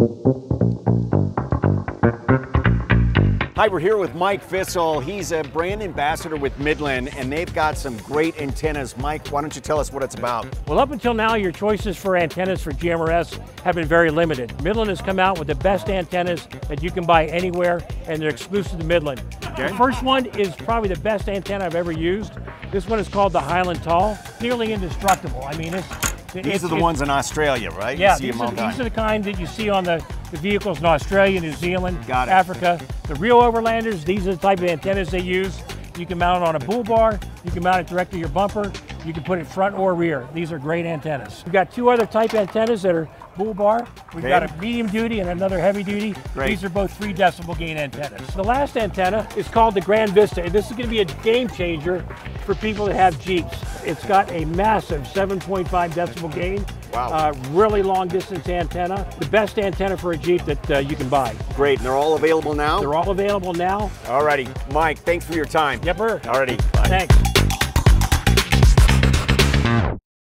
Hi, we're here with Mike Fissel. He's a brand ambassador with Midland, and they've got some great antennas. Mike, why don't you tell us what it's about? Well, up until now, your choices for antennas for GMRS have been very limited. Midland has come out with the best antennas that you can buy anywhere, and they're exclusive to Midland. Okay. The first one is probably the best antenna I've ever used. This one is called the Highland Tall, nearly indestructible. I mean, it's these it's, are the ones in Australia, right? Yeah, these are, these are, the kind that you see on the, the vehicles in Australia, New Zealand, Africa. The real overlanders, these are the type of antennas they use. You can mount it on a bull bar, you can mount it directly to your bumper, you can put it front or rear. These are great antennas. We've got two other type antennas that are bull bar. We've okay. got a medium duty and another heavy duty. Great. These are both three decibel gain antennas. The last antenna is called the Grand Vista. This is going to be a game changer for people that have Jeeps. It's got a massive 7.5 decibel gain. Wow. Uh, really long distance antenna. The best antenna for a Jeep that uh, you can buy. Great, and they're all available now? They're all available now. All righty. Mike, thanks for your time. Yep, sir. Alrighty, bye. Thanks.